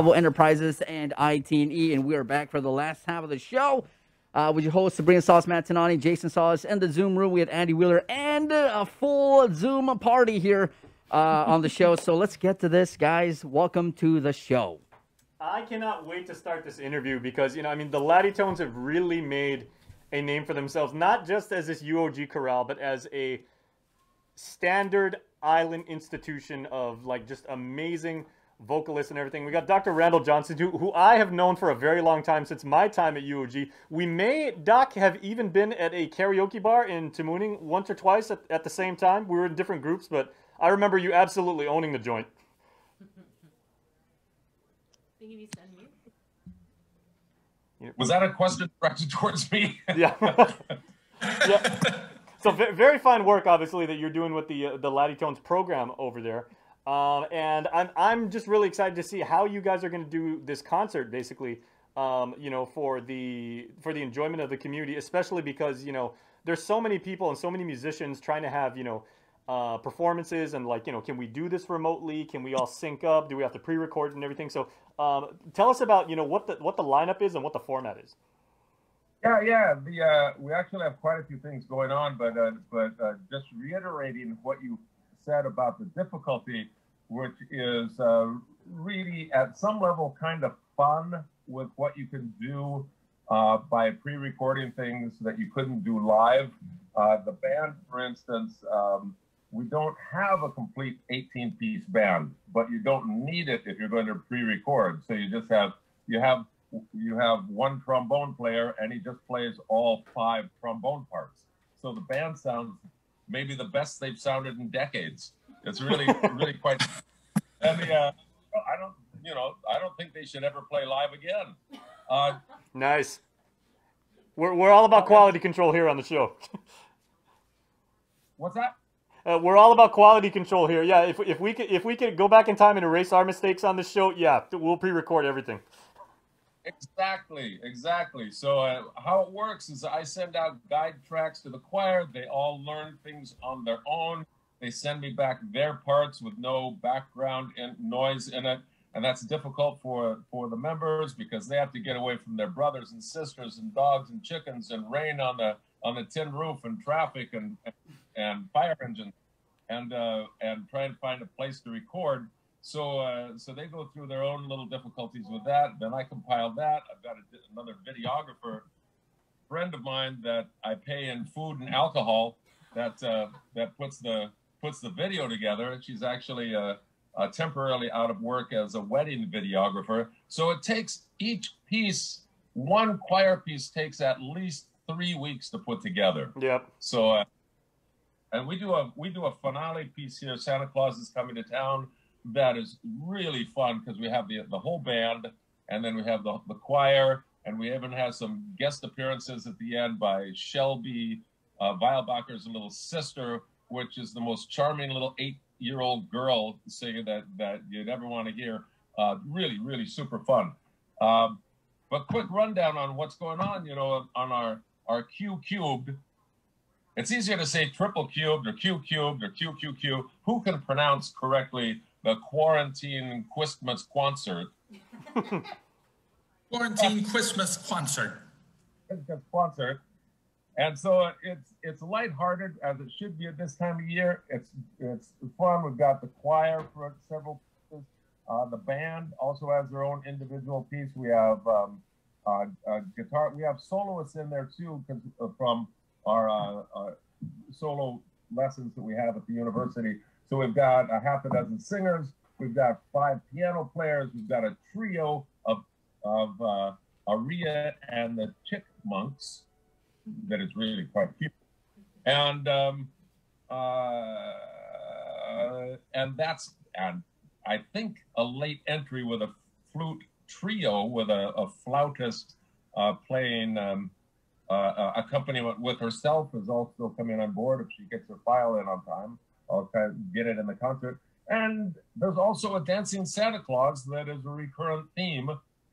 Bravo Enterprises and IT&E, and we are back for the last half of the show. Uh, with your host Sabrina Salas Matanani, Jason Salas, and the Zoom room. We had Andy Wheeler and a full Zoom party here uh, on the show. So let's get to this, guys. Welcome to the show. I cannot wait to start this interview because you know, I mean, the Latte Tones have really made a name for themselves, not just as this UOG chorale, but as a standard island institution of like just amazing vocalists and everything. We got Dr. Randall Johnson, who, who I have known for a very long time, since my time at UOG. We may, Doc, have even been at a karaoke bar in Tamuning once or twice at, at the same time. We were in different groups, but I remember you absolutely owning the joint. Was that a question directed towards me? yeah. yeah. So very fine work, obviously, that you're doing with the uh, the Latte Tones program over there. Um, and I'm I'm just really excited to see how you guys are going to do this concert, basically. Um, you know, for the for the enjoyment of the community, especially because you know there's so many people and so many musicians trying to have you know uh, performances and like you know can we do this remotely? Can we all sync up? Do we have to pre-record and everything? So um, tell us about you know what the what the lineup is and what the format is. Yeah yeah the uh, we actually have quite a few things going on but uh, but uh, just reiterating what you said about the difficulty which is uh, really at some level kind of fun with what you can do uh, by pre-recording things that you couldn't do live the band for instance um, we don't have a complete 18 piece band, but you don't need it if you're going to pre-record. So you just have you have you have one trombone player and he just plays all five trombone parts. So the band sounds maybe the best they've sounded in decades. It's really really quite and the, uh, I don't you know I don't think they should ever play live again. Uh, nice. We're, we're all about quality control here on the show. What's that? Uh, we're all about quality control here. Yeah, if, if we could if we could go back in time and erase our mistakes on the show, yeah, we'll pre-record everything. Exactly, exactly. So uh, how it works is I send out guide tracks to the choir. They all learn things on their own. They send me back their parts with no background and noise in it, and that's difficult for for the members because they have to get away from their brothers and sisters and dogs and chickens and rain on the on the tin roof and traffic and and fire engines and uh, and try and find a place to record. So uh, so they go through their own little difficulties with that. Then I compile that. I've got a, another videographer friend of mine that I pay in food and alcohol that uh, that puts the puts the video together. She's actually uh, uh, temporarily out of work as a wedding videographer. So it takes each piece, one choir piece takes at least three weeks to put together. Yep. So, uh, and we do a we do a finale piece here. Santa Claus is coming to town. That is really fun because we have the the whole band, and then we have the the choir, and we even have some guest appearances at the end by Shelby uh, Weilbacher's little sister, which is the most charming little eight year old girl singing that that you'd ever want to hear. Uh, really, really super fun. Um, but quick rundown on what's going on, you know, on our our Q cubed. It's easier to say triple cubed or Q cubed or QQQ. Who can pronounce correctly the quarantine Christmas concert? quarantine Christmas concert. Christmas concert. And so it's it's lighthearted as it should be at this time of year. It's it's fun. We've got the choir for several pieces. Uh, the band also has their own individual piece. We have um, uh, uh, guitar. We have soloists in there too, uh, from our uh, uh, solo lessons that we have at the university. So we've got a half a dozen singers. We've got five piano players. We've got a trio of of Aria and the Chick Monks that is really quite cute. And um, uh, and that's and I think a late entry with a flute trio with a, a flautist uh, playing um, uh, accompaniment with herself is also coming on board if she gets her file in on time. I'll kind of get it in the concert. And there's also a dancing Santa Claus that is a recurrent theme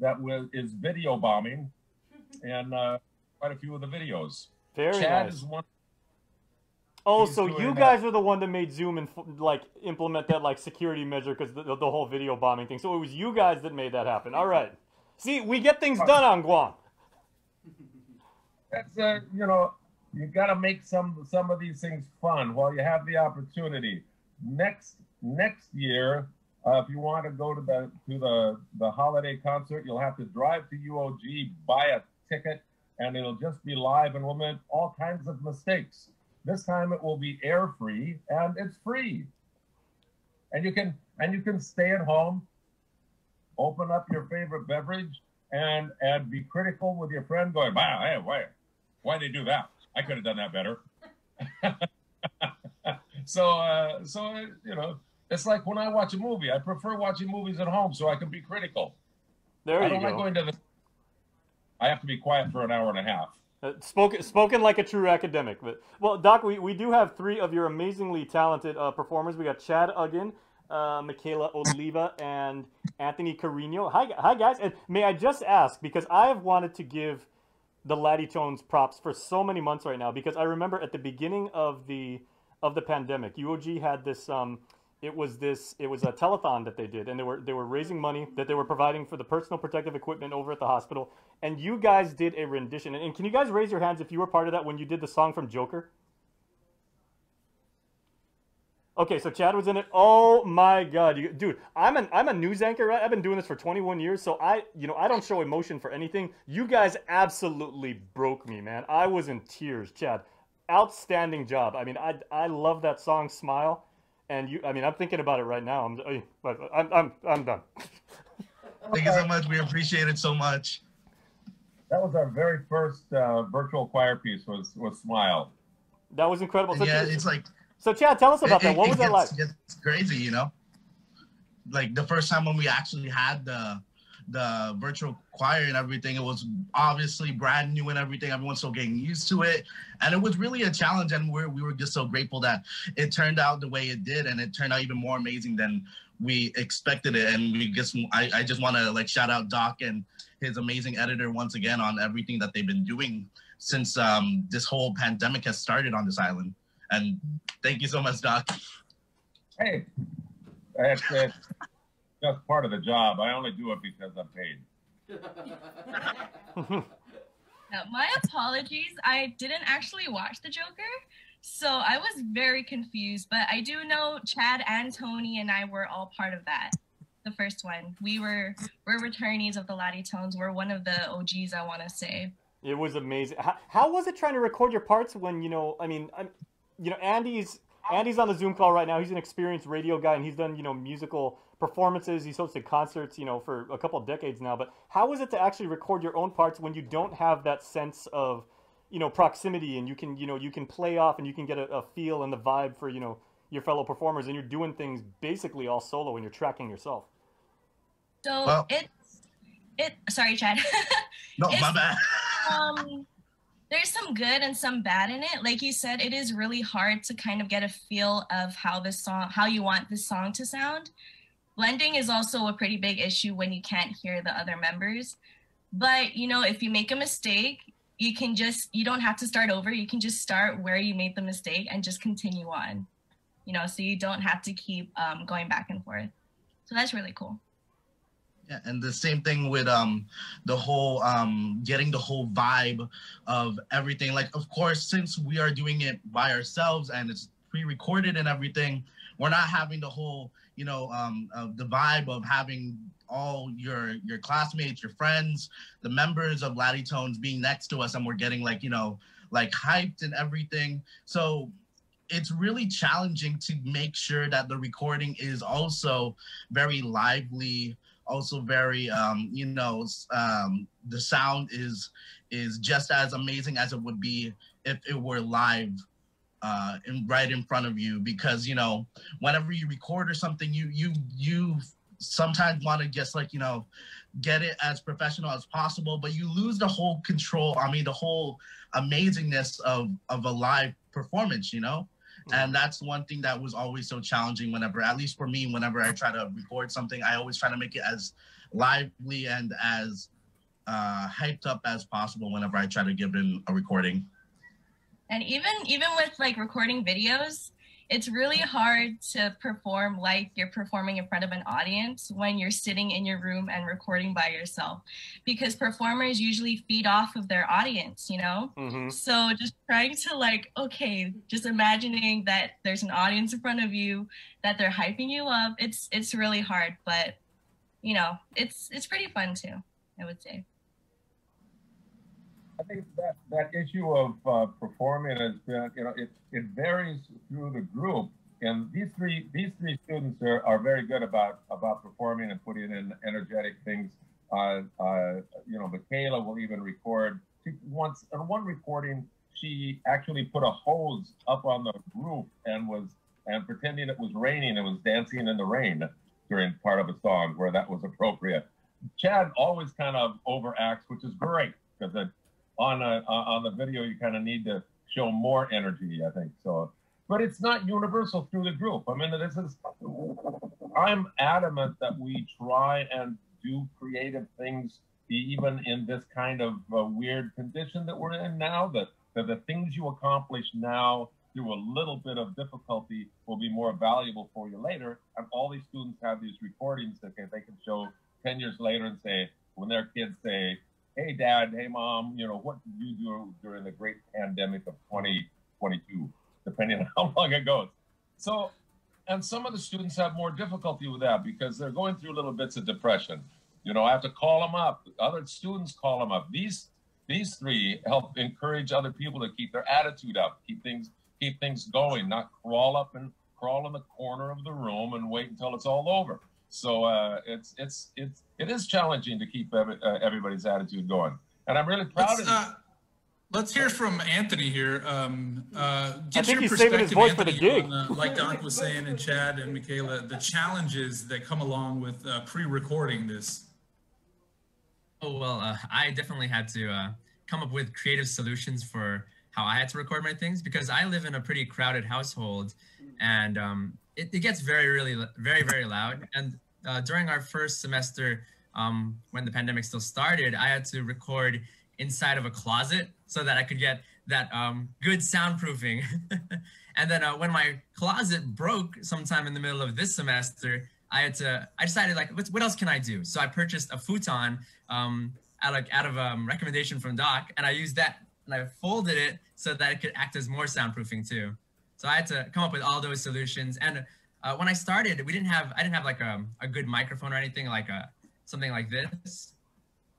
that is video bombing and uh, quite a few of the videos. Very Chad nice. is one. Oh, He's so you that. guys are the one that made Zoom and like implement that like security measure because the, the whole video bombing thing. So it was you guys that made that happen. All right. See, we get things done on Guam. That's uh, you know, you got to make some some of these things fun while you have the opportunity. Next next year, uh, if you want to go to the to the the holiday concert, you'll have to drive to UOG, buy a ticket, and it'll just be live, and we'll make all kinds of mistakes. This time it will be air free and it's free, and you can and you can stay at home, open up your favorite beverage, and and be critical with your friend, going, "Wow, hey, why, why they do that? I could have done that better." so, uh, so you know, it's like when I watch a movie. I prefer watching movies at home so I can be critical. There I you don't like go. going to the. I have to be quiet for an hour and a half. Uh, spoken, spoken like a true academic. But well, Doc, we, we do have three of your amazingly talented uh, performers. We got Chad Uggan, uh, Michaela Oliva, and Anthony Carino. Hi, hi guys. And may I just ask because I have wanted to give the Latte Tones props for so many months right now because I remember at the beginning of the of the pandemic, UOG had this. Um, it was this. It was a telethon that they did, and they were they were raising money that they were providing for the personal protective equipment over at the hospital. And you guys did a rendition. And can you guys raise your hands if you were part of that when you did the song from Joker? Okay, so Chad was in it. Oh my God, you, dude! I'm an I'm a news anchor. Right? I've been doing this for 21 years, so I you know I don't show emotion for anything. You guys absolutely broke me, man. I was in tears, Chad. Outstanding job. I mean, I I love that song, Smile, and you. I mean, I'm thinking about it right now. I'm I'm I'm, I'm done. Thank you so much. We appreciate it so much. That was our very first uh, virtual choir piece. Was was Smile. That was incredible. So, yeah, it's like so Chad, tell us about it, that. What it was that like? gets, gets crazy, you know. Like the first time when we actually had the the virtual choir and everything, it was obviously brand new and everything. Everyone's still getting used to it, and it was really a challenge. And we're we were just so grateful that it turned out the way it did, and it turned out even more amazing than we expected it. And we just I, I just want to like shout out Doc and his amazing editor once again on everything that they've been doing since um, this whole pandemic has started on this island. And thank you so much, Doc. Hey, just part of the job. I only do it because I'm paid. Yeah, my apologies. I didn't actually watch the Joker, so I was very confused. But I do know Chad and Tony and I were all part of that. The first one, we were we're returnees of the Latte Tones. We're one of the OGs, I want to say. It was amazing. How, how was it trying to record your parts when you know? I mean, I'm, you know, Andy's Andy's on the Zoom call right now. He's an experienced radio guy, and he's done you know musical performances. He's hosted concerts, you know, for a couple of decades now. But how is it to actually record your own parts when you don't have that sense of, you know, proximity, and you can you know you can play off and you can get a, a feel and the vibe for you know your fellow performers, and you're doing things basically all solo, and you're tracking yourself. So Well- it's it. Sorry, Chad. No, my bad. um there's some good and some bad in it like you said it is really hard to kind of get a feel of how this song how you want this song to sound blending is also a pretty big issue when you can't hear the other members. But you know if you make a mistake you can just you don't have to start over. You can just start where you made the mistake and just continue on you know so you don't have to keep um, going back and forth. So that's really cool. Yeah, and the same thing with um the whole um getting the whole vibe of everything. Like, of course, since we are doing it by ourselves and it's pre-recorded and everything, we're not having the whole you know um uh, the vibe of having all your your classmates, your friends, the members of Latte Tones being next to us, and we're getting like you know like hyped and everything. So it's really challenging to make sure that the recording is also very lively also very um you know um the sound is is just as amazing as it would be if it were live uh in, right in front of you because you know whenever you record or something you you you sometimes want to just like you know get it as professional as possible but you lose the whole control i mean the whole amazingness of of a live performance you know? And that's one thing that was always so challenging whenever at least for me whenever i try to record something i always try to make it as lively and as uh hyped up as possible whenever i try to give in a recording And even even with like recording videos, it's really hard to perform like you're performing in front of an audience when you're sitting in your room and recording by yourself. Because performers usually feed off of their audience you know? Mhm. so just trying to like okay just imagining that there's an audience in front of you that they're hyping you up it's it's really hard. But you know it's it's pretty fun too i would say I think that that issue of uh, performing has been, you know, it, it varies through the group. And these three these three students are, are very good about about performing and putting in energetic things. Uh, uh, you know, Michaela will even record. She once on one recording, she actually put a hose up on the roof and was and pretending it was raining and was dancing in the rain during part of a song where that was appropriate. Chad always kind of overacts, which is great because it on a uh, on the video you kind of need to show more energy i think so. But it's not universal through the group. I mean this is i'm adamant that we try and do creative things even in this kind of uh, weird condition that we're in now that, that the things you accomplish now through a little bit of difficulty will be more valuable for you later. And all these students have these recordings that they, they can show 10 years later and say when their kids say hey dad, hey mom, you know, what did you do during the great pandemic of 2022, depending on how long it goes. So, and some of the students have more difficulty with that because they're going through little bits of depression. You know, I have to call them up. Other students call them up. These these three help encourage other people to keep their attitude up, keep things keep things going, not crawl up and crawl in the corner of the room and wait until it's all over. So uh, it's it's it's it is challenging to keep every, uh, everybody's attitude going, and I'm really proud Let's, of you. uh, let's hear from Anthony here. Um, uh, get think your he's saving his perspective, voice for the Anthony, gig. on, uh, like Doc was saying, and Chad and Michaela, the challenges that come along with uh, pre-recording this. Oh well, uh, I definitely had to uh, come up with creative solutions for how I had to record my things because I live in a pretty crowded household, and um, it, it gets very, really, very, very loud. And uh, during our first semester, um, when the pandemic still started, I had to record inside of a closet so that I could get that um, good soundproofing. and then uh, when my closet broke sometime in the middle of this semester, I had to. I decided like, what, what else can I do? So I purchased a futon um, out like out of a um, recommendation from Doc, and I used that and I folded it so that it could act as more soundproofing too. So I had to come up with all those solutions. And uh, when I started, we didn't have I didn't have like a, a good microphone or anything like a something like this.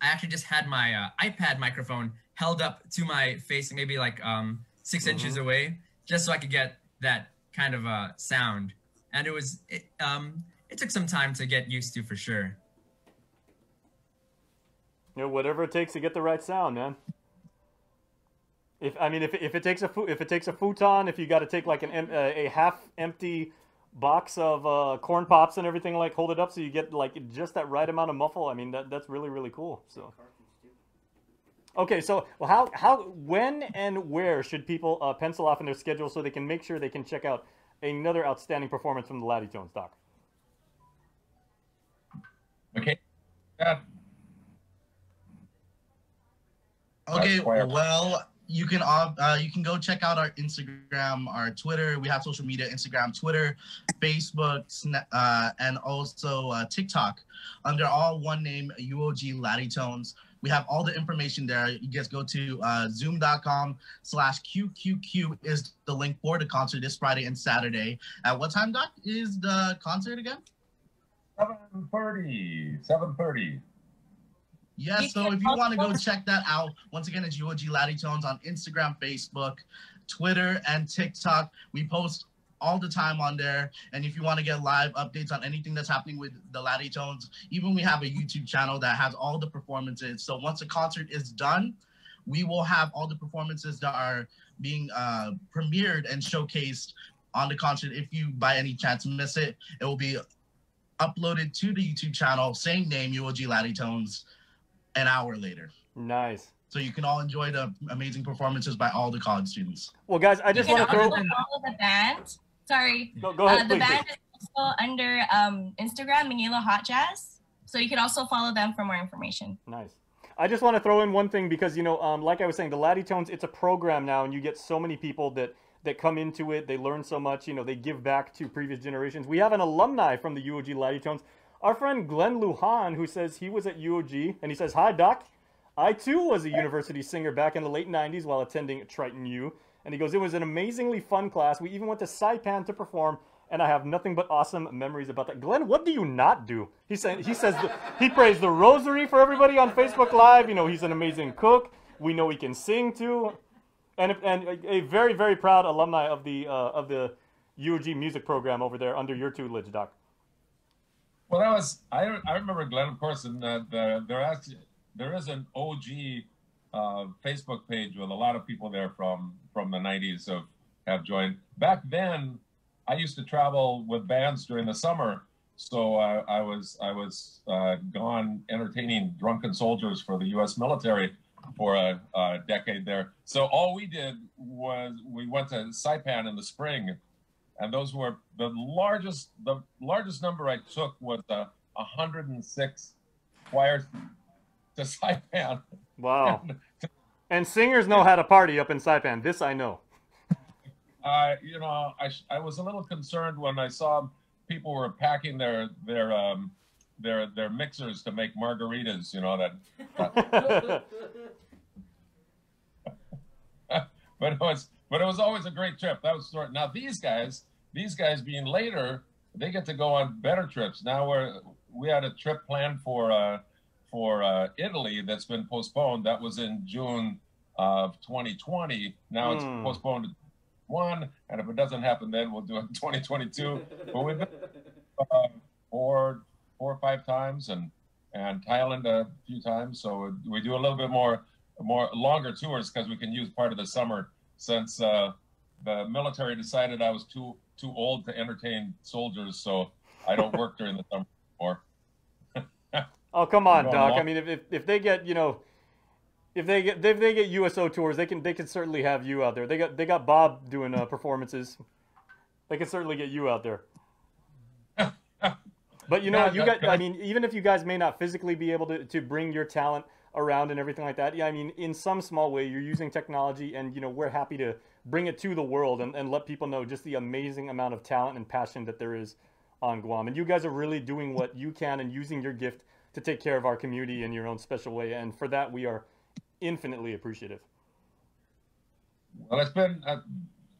I actually just had my uh, iPad microphone held up to my face, maybe like um, 6 inches away, just so I could get that kind of uh, sound. And it was it, um, it took some time to get used to for sure. You know, whatever it takes to get the right sound, man. If I mean, if, if it takes a fu- if it takes a futon, if you got to take like an uh, a half empty box of uh, corn pops and everything, like hold it up so you get like just that right amount of muffle. I mean, that that's really really cool. So. Okay, so well, how how when and where should people uh, pencil off in their schedule so they can make sure they can check out another outstanding performance from the Latte Tones, Doc? Okay. Yeah. Okay, well, you can uh, you can go check out our Instagram, our Twitter. We have social media: Instagram, Twitter, Facebook, uh, and also uh, TikTok. Under all one name, UOG Latte Tones. We have all the information there. You just go to uh, zoom.com slash QQQ is the link for the concert this Friday and Saturday. At what time, Doc, is the concert again? 7:30. 7:30. Yes, so if you want to go check that out, once again, it's UOG Latte Tones on Instagram, Facebook, Twitter, and TikTok. We post all the time on there. And if you want to get live updates on anything that's happening with the Latte Tones, even we have a YouTube channel that has all the performances. So once the concert is done, we will have all the performances that are being uh, premiered and showcased on the concert. If you by any chance miss it, it will be uploaded to the YouTube channel, same name, UOG Latte Tones an hour later. Nice. So you can all enjoy the amazing performances by all the college students. Well, guys, I just want to also throw. follow the band. Sorry. Go, go ahead, uh, the please. band is also under um, Instagram, Manila Hot Jazz. So you can also follow them for more information. Nice. I just want to throw in one thing because you know, um, like I was saying, the Latte Tones, it's a program now, and you get so many people that that come into it. They learn so much. You know, they give back to previous generations. We have an alumni from the UOG Latte Tones, our friend Glenn Lujan, who says he was at UOG, and he says, "Hi, Doc. I too was a university singer back in the late '90s while attending Triton U." And he goes, "It was an amazingly fun class. We even went to Saipan to perform." and I have nothing but awesome memories about that. Glenn, what do you not do? He said he says the, he prays the rosary for everybody on Facebook Live. You know, he's an amazing cook. We know he can sing too, and and a, very very proud alumni of the uh, of the UOG music program over there under your tutelage, Doc. Well, that was I I remember Glenn, of course, and uh, the, there actually there is an OG uh, Facebook page with a lot of people there from from the '90s have have joined. Back then, I used to travel with bands during the summer, so I was I was uh, gone entertaining drunken soldiers for the U.S. military for a, a, decade there. So all we did was we went to Saipan in the spring, and those were the largest the largest number I took was uh, 106 choirs to Saipan. Wow. and singers know how to party up in Saipan. This I know. Uh, you know, I, I was a little concerned when I saw people were packing their their um, their their mixers to make margaritas. You know that. but it was but it was always a great trip. That was short. Now these guys, these guys being later, they get to go on better trips. Now we're we had a trip planned for uh, for uh, Italy that's been postponed. That was in June of 2020. Now mm. it's hmm. postponed one, and if it doesn't happen, then we'll do it in 2022. but we've been uh, four, four or five times, and and Thailand a few times. So we do a little bit more, more longer tours because we can use part of the summer since uh, the military decided I was too too old to entertain soldiers, so I don't work during the summer anymore. oh come on, Doc! I mean, if, if if they get you know if they get if they get USO tours, they can they can certainly have you out there. They got they got Bob doing uh, performances. They can certainly get you out there. But you know, you got. I mean, even if you guys may not physically be able to, to bring your talent around and everything like that, yeah. I mean, in some small way, you're using technology, and you know, we're happy to bring it to the world and, and let people know just the amazing amount of talent and passion that there is on Guam. And you guys are really doing what you can and using your gift to take care of our community in your own special way. And for that, we are infinitely appreciative. Well, it's been, uh,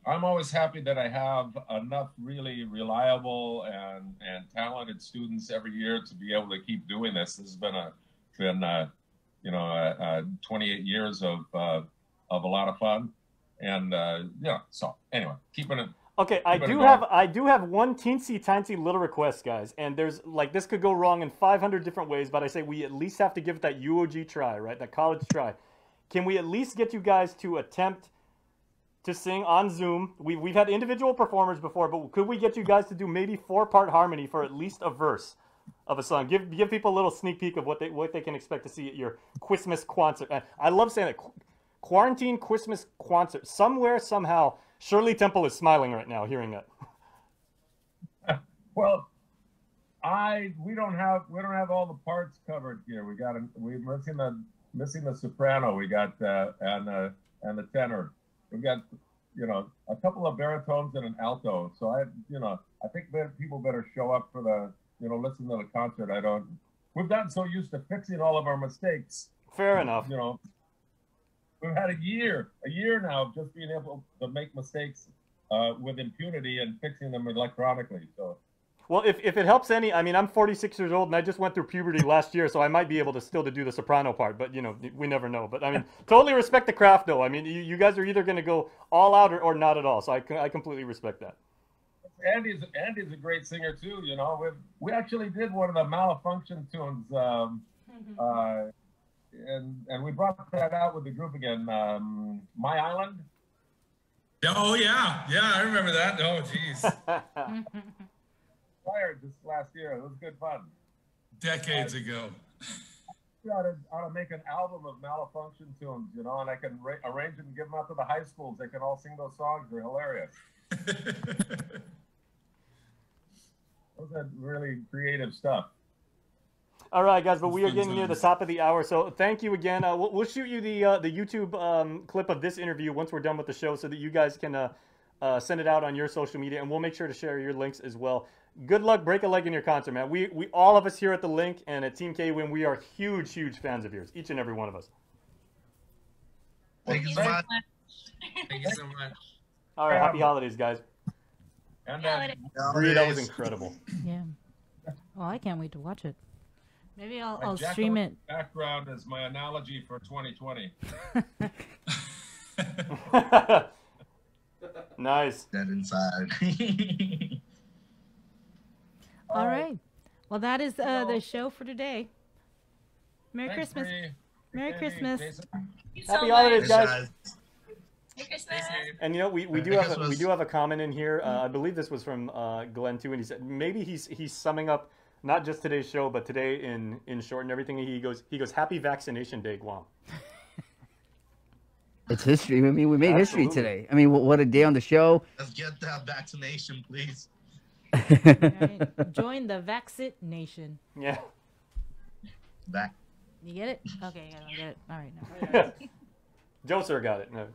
I'm always happy that I have enough really reliable and, and talented students every year to be able to keep doing this. This has been a, been, uh, you know, uh, uh 28 years of, uh, of a lot of fun. And, uh, yeah, so anyway, keeping it, Okay, I do have I do have one teensy tiny little request, guys, and there's like this could go wrong in 500 different ways, but I say we at least have to give it that UOG try, right? That college try. Can we at least get you guys to attempt to sing on Zoom? We we've had individual performers before, but could we get you guys to do maybe four part harmony for at least a verse of a song? Give give people a little sneak peek of what they what they can expect to see at your Christmas concert. I love saying it. Quarantine Christmas concert. Somewhere somehow Shirley Temple is smiling right now hearing that. well, I we don't have we don't have all the parts covered here. We got a, we missing the missing the soprano. We got uh, and uh, and the tenor. We got you know a couple of baritones and an alto. So I you know I think people better show up for the you know listen to the concert. I don't. We've gotten so used to fixing all of our mistakes. Fair enough. You know, we've had a year, a year now of just being able to make mistakes uh, with impunity and fixing them electronically. So. Well, if, if it helps any, I mean, I'm 46 years old and I just went through puberty last year, so I might be able to still to do the soprano part, but you know, we never know. But I mean, totally respect the craft, though. I mean, you, you guys are either going to go all out or, or not at all, so I, I completely respect that. Andy's Andy's a great singer too. You know, we we actually did one of the Malafunkshun tunes. Um, uh, and and we brought that out with the group again. Um, My Island. Oh yeah, yeah, I remember that. Oh jeez. Fired this last year. It was good fun. Decades uh, ago. I ought, to, ought to make an album of Malafunkshun tunes, you know, and I can ra- arrange them and give them out to the high schools. They can all sing those songs. They're hilarious. those are really creative stuff. All right, guys, but we are getting near the top of the hour, so thank you again. Uh, we'll, we'll shoot you the uh, the YouTube um, clip of this interview once we're done with the show, so that you guys can uh, uh, send it out on your social media, and we'll make sure to share your links as well. Good luck, break a leg in your concert, man. We we all of us here at the link and at Team KUAM, we are huge, huge fans of yours, each and every one of us. Thank you so so much. much. Thank you so much. All right, happy holidays, guys. And Holiday. then Bree, that was incredible. Yeah. Well, I can't wait to watch it. Maybe I'll, I'll stream it. Background is my analogy for 2020. nice. Dead inside. All right. Well, that is uh, the show for today. Merry Thanks, Christmas. Bree. Merry Christmas. Jason. So Happy much. holidays, guys. Merry Christmas. Stay safe. And you know, we, we do have a, we do have a comment in here. Uh, I believe this was from uh, Glenn too, and he said maybe he's he's summing up not just today's show, but today in in short and everything. He goes he goes Happy Vaccination Day, Guam. It's history. I mean, we made history today. I mean, what, what a day on the show. Let's get that vaccination, please. All right. Join the Vaxit Nation. Yeah. Back. You get it? Okay, I don't get it. All right. No. Joe sir got it. No.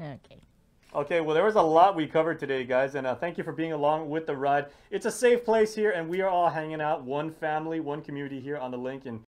I got it. Okay. Okay, well, there was a lot we covered today, guys, and uh, thank you for being along with the ride. It's a safe place here, and we are all hanging out, one family, one community here on the link, and